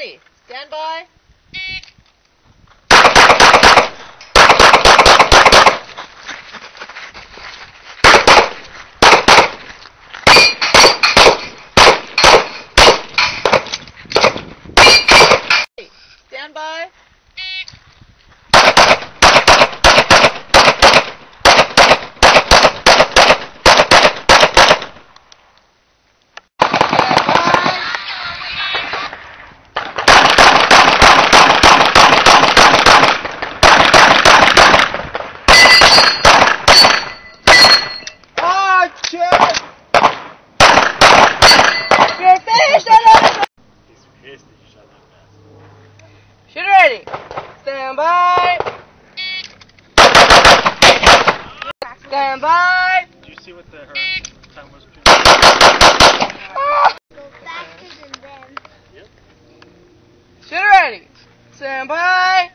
ready. Stand by. You're finished, Ella! He's pissed that you shot that fast. Shoot ready. Stand by. Stand by. Did you see what the her time was? Go faster than them. Shoot ready. Stand by.